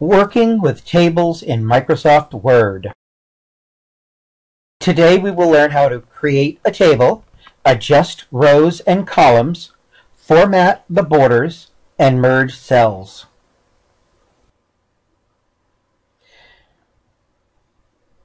Working with tables in Microsoft Word. Today we will learn how to create a table, adjust rows and columns, format the borders, and merge cells.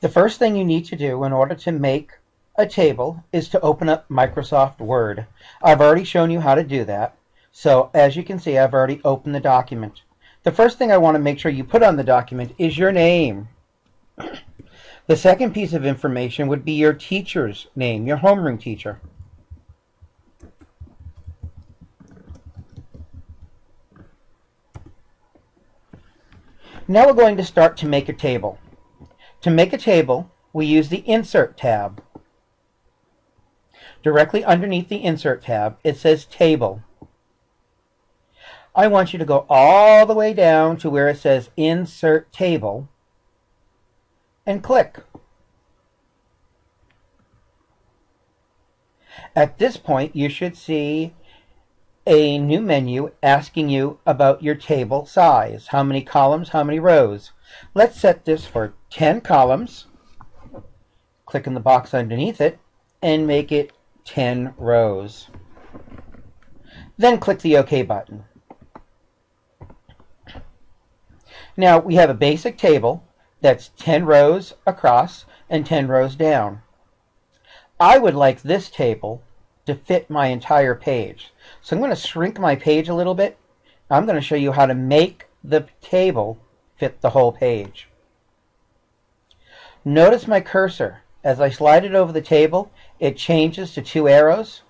The first thing you need to do in order to make a table is to open up Microsoft Word. I've already shown you how to do that. So as you can see, I've already opened the document. The first thing I want to make sure you put on the document is your name. The second piece of information would be your teacher's name, your homeroom teacher. Now we're going to start to make a table. To make a table, we use the Insert tab. Directly underneath the Insert tab, it says Table. I want you to go all the way down to where it says Insert Table and click. At this point, you should see a new menu asking you about your table size. How many columns, how many rows. Let's set this for 10 columns. Click in the box underneath it and make it 10 rows. Then click the OK button. Now we have a basic table that's 10 rows across and 10 rows down. I would like this table to fit my entire page. So I'm going to shrink my page a little bit. I'm going to show you how to make the table fit the whole page. Notice my cursor. As I slide it over the table, it changes to two arrows.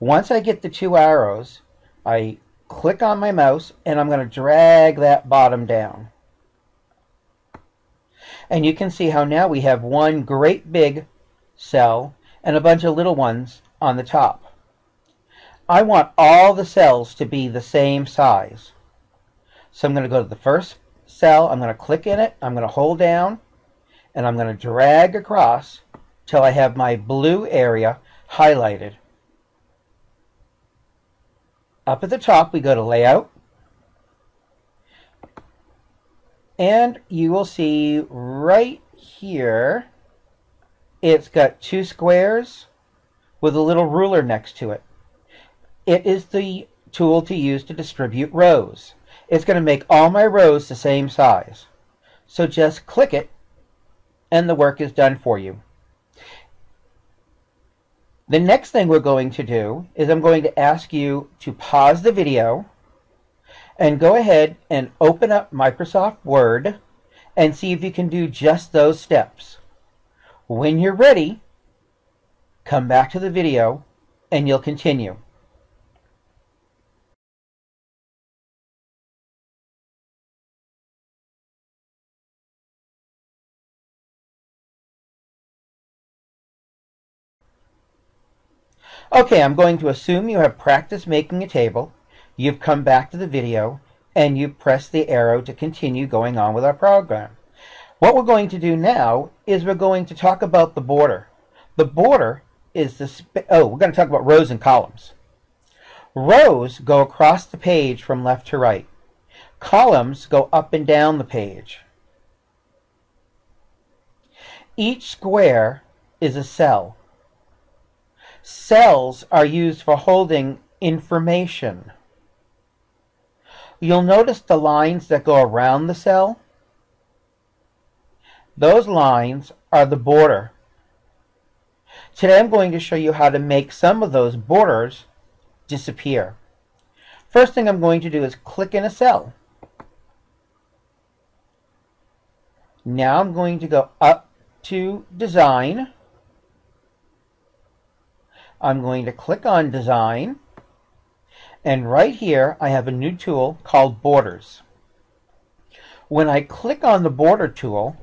Once I get the two arrows, I click on my mouse and I'm going to drag that bottom down. And you can see how now we have one great big cell and a bunch of little ones on the top. I want all the cells to be the same size. So I'm going to go to the first cell, I'm going to click in it, I'm going to hold down, and I'm going to drag across till I have my blue area highlighted. Up at the top, we go to Layout. And you will see right here, it's got two squares with a little ruler next to it. It is the tool to use to distribute rows. It's going to make all my rows the same size. So just click it and the work is done for you. The next thing we're going to do is I'm going to ask you to pause the video and go ahead and open up Microsoft Word and see if you can do just those steps. When you're ready, come back to the video and you'll continue. Okay, I'm going to assume you have practiced making a table, you've come back to the video, and you press the arrow to continue going on with our program. What we're going to do now is we're going to talk about the border. The border is the, oh, we're going to talk about rows and columns. Rows go across the page from left to right. Columns go up and down the page. Each square is a cell. Cells are used for holding information. You'll notice the lines that go around the cell. Those lines are the border. Today I'm going to show you how to make some of those borders disappear. First thing I'm going to do is click in a cell. Now I'm going to go up to Design I'm going to click on Design. And right here, I have a new tool called Borders. When I click on the Border tool,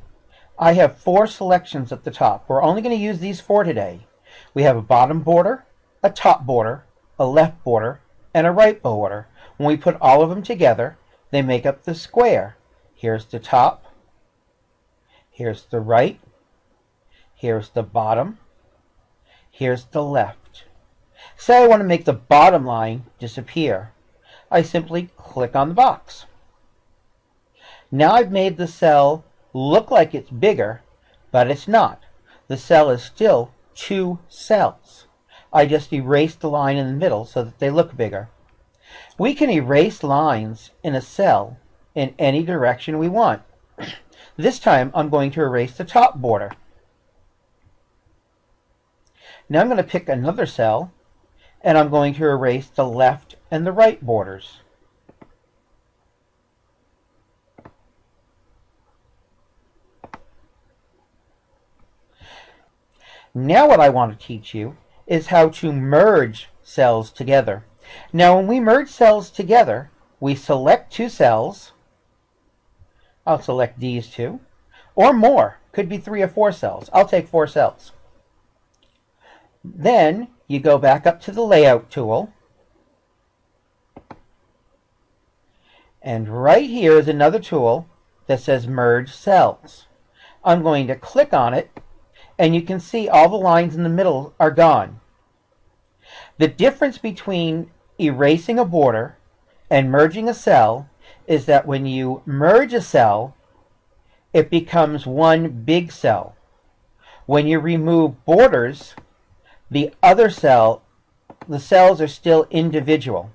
I have four selections at the top. We're only going to use these four today. We have a bottom border, a top border, a left border, and a right border. When we put all of them together, they make up the square. Here's the top, here's the right, here's the bottom, here's the left. Say I want to make the bottom line disappear. I simply click on the box. Now I've made the cell look like it's bigger, but it's not. The cell is still two cells. I just erased the line in the middle so that they look bigger. We can erase lines in a cell in any direction we want. This time I'm going to erase the top border. Now I'm going to pick another cell and I'm going to erase the left and the right borders. Now what I want to teach you is how to merge cells together. Now when we merge cells together, we select two cells. I'll select these two. Or more. Could be three or four cells. I'll take four cells. Then you go back up to the layout tool. And right here is another tool that says merge cells. I'm going to click on it and you can see all the lines in the middle are gone. The difference between erasing a border and merging a cell is that when you merge a cell, it becomes one big cell. When you remove borders, the other cell, the cells are still individual.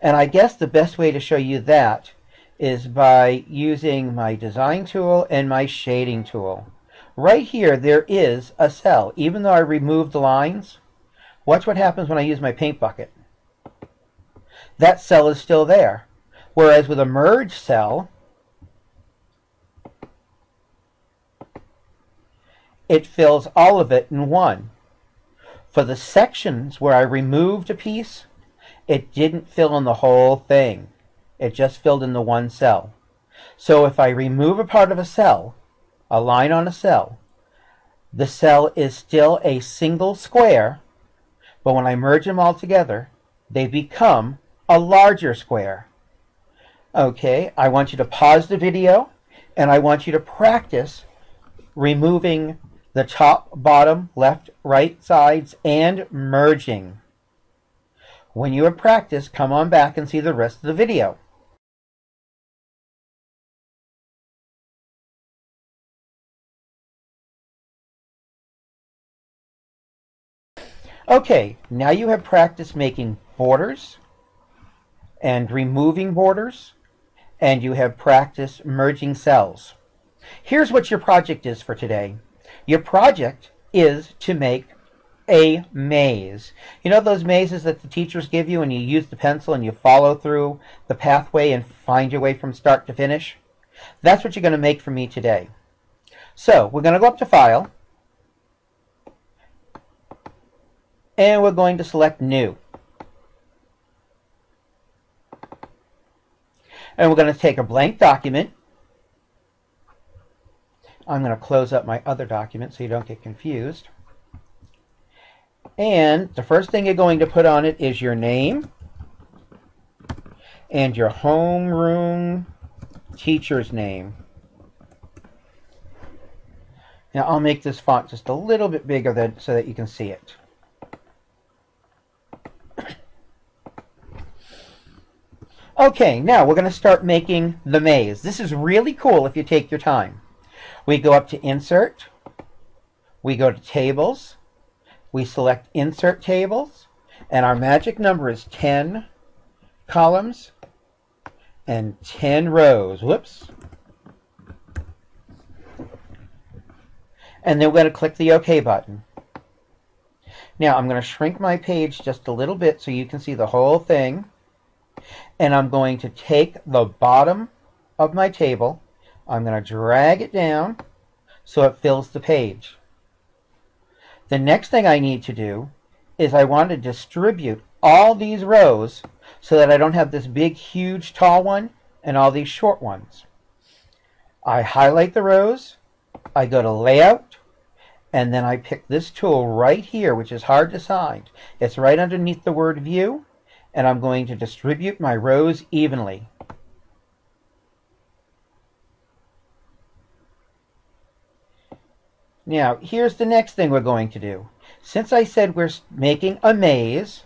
And I guess the best way to show you that is by using my design tool and my shading tool. Right here, there is a cell. Even though I removed the lines, watch what happens when I use my paint bucket. That cell is still there. Whereas with a merge cell, it fills all of it in one. For the sections where I removed a piece, it didn't fill in the whole thing. It just filled in the one cell. So if I remove a part of a cell, a line on a cell, the cell is still a single square, but when I merge them all together, they become a larger square. Okay, I want you to pause the video and I want you to practice removing the top, bottom, left, right sides and merging. When you have practiced, come on back and see the rest of the video. Okay, now you have practiced making borders and removing borders, and you have practiced merging cells. Here's what your project is for today. Your project is to make a maze. You know those mazes that the teachers give you and you use the pencil and you follow through the pathway and find your way from start to finish? That's what you're going to make for me today. So, we're going to go up to File, and we're going to select New. And we're going to take a blank document. I'm going to close up my other document so you don't get confused. And the first thing you're going to put on it is your name and your homeroom teacher's name. Now I'll make this font just a little bit bigger than, so that you can see it. Okay, now we're going to start making the maze. This is really cool if you take your time. We go up to Insert, we go to Tables, we select Insert Tables, and our magic number is 10 columns and 10 rows. Whoops. And then we're going to click the OK button. Now I'm going to shrink my page just a little bit so you can see the whole thing and I'm going to take the bottom of my table, I'm going to drag it down so it fills the page. The next thing I need to do is I want to distribute all these rows so that I don't have this big, huge, tall one and all these short ones. I highlight the rows, I go to Layout, and then I pick this tool right here, which is hard to find. It's right underneath the word View, and I'm going to distribute my rows evenly. Now, here's the next thing we're going to do. Since I said we're making a maze,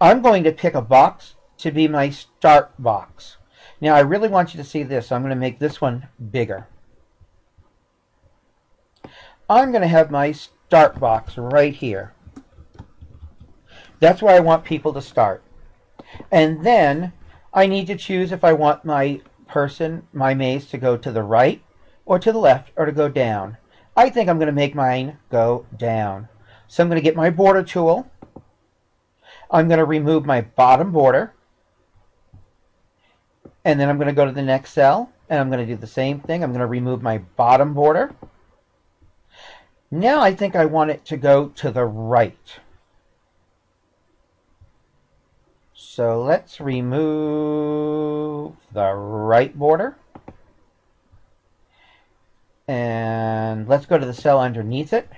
I'm going to pick a box to be my start box. Now I really want you to see this. I'm going to make this one bigger. I'm going to have my start box right here. That's where I want people to start. And then I need to choose if I want my person, my maze, to go to the right or to the left or to go down. I think I'm going to make mine go down. So I'm going to get my border tool. I'm going to remove my bottom border. And then I'm going to go to the next cell and I'm going to do the same thing. I'm going to remove my bottom border. Now I think I want it to go to the right. So let's remove the right border. And let's go to the cell underneath it.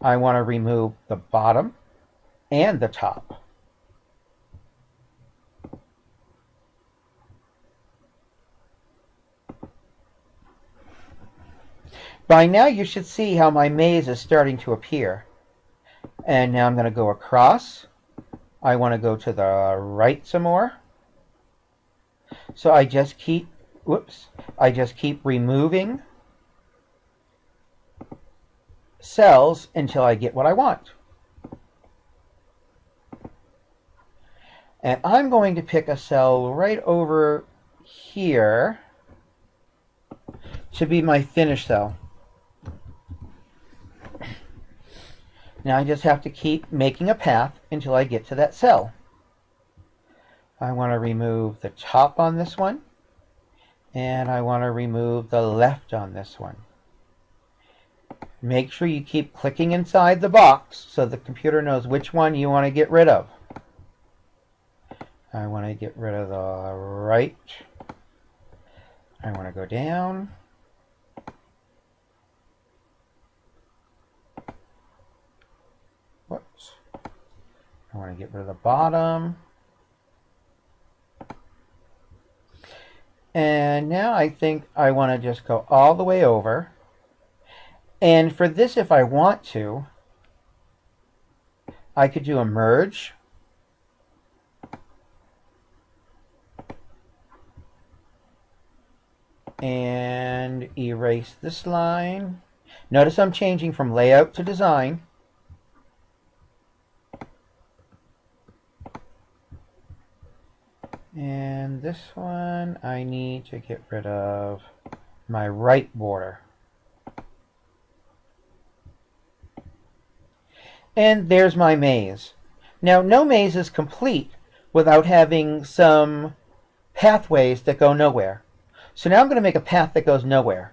I want to remove the bottom and the top. By now you should see how my maze is starting to appear. And now I'm going to go across. I want to go to the right some more. So I just keep, whoops, I just keep removing cells until I get what I want. And I'm going to pick a cell right over here to be my finish cell. Now I just have to keep making a path until I get to that cell. I want to remove the top on this one and I want to remove the left on this one. Make sure you keep clicking inside the box so the computer knows which one you want to get rid of. I want to get rid of the right. I want to go down. Whoops. I want to get rid of the bottom. And now I think I want to just go all the way over and for this, if I want to, I could do a merge. And erase this line. Notice I'm changing from layout to design. And this one, I need to get rid of my right border. And there's my maze. Now, no maze is complete without having some pathways that go nowhere. So now I'm going to make a path that goes nowhere.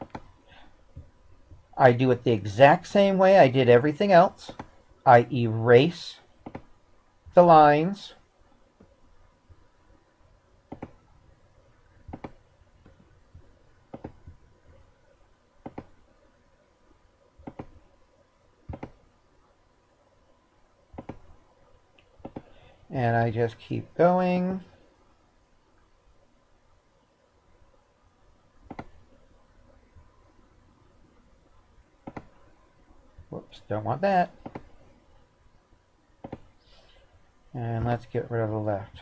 I do it the exact same way I did everything else. I erase the lines. And I just keep going. Whoops, don't want that. And let's get rid of the left.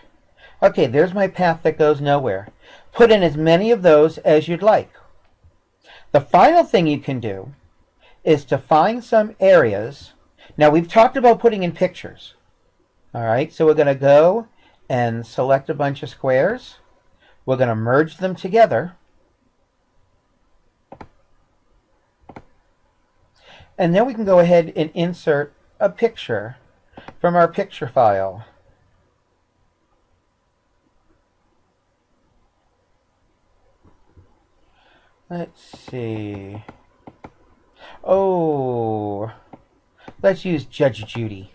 Okay, there's my path that goes nowhere. Put in as many of those as you'd like. The final thing you can do is to find some areas. Now, we've talked about putting in pictures. All right, so we're going to go and select a bunch of squares. We're going to merge them together. And then we can go ahead and insert a picture from our picture file. Let's see. Oh, let's use Judge Judy.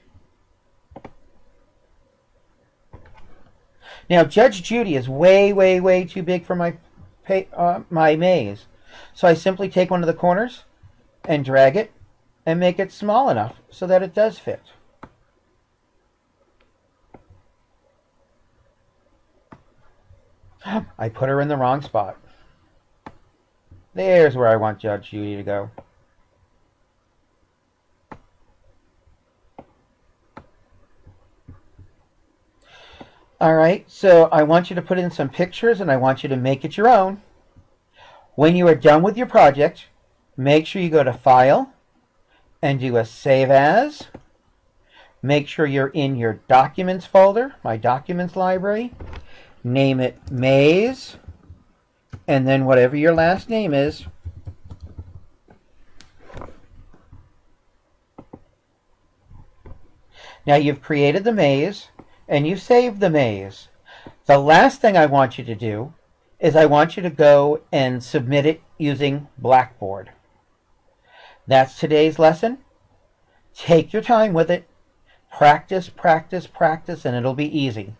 Now, Judge Judy is way, way, way too big for my, uh, my maze. So I simply take one of the corners and drag it and make it small enough so that it does fit. I put her in the wrong spot. There's where I want Judge Judy to go. All right, so I want you to put in some pictures and I want you to make it your own. When you are done with your project, make sure you go to File and do a Save As. Make sure you're in your Documents folder, my Documents library. Name it Maze, and then whatever your last name is. Now you've created the maze and you've saved the maze. The last thing I want you to do is I want you to go and submit it using Blackboard. That's today's lesson. Take your time with it. Practice, practice, practice, and it'll be easy.